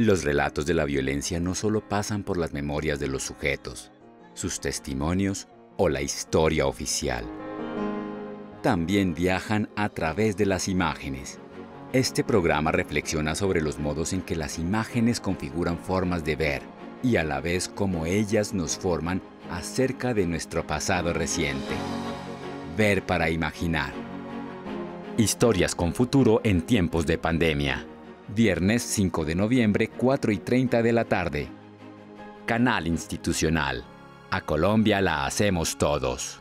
Los relatos de la violencia no solo pasan por las memorias de los sujetos, sus testimonios o la historia oficial. También viajan a través de las imágenes. Este programa reflexiona sobre los modos en que las imágenes configuran formas de ver y a la vez cómo ellas nos forman acerca de nuestro pasado reciente. Ver para imaginar. Historias con futuro en tiempos de pandemia. Viernes 5 de noviembre, 4 y 30 de la tarde. Canal Institucional. A Colombia la hacemos todos.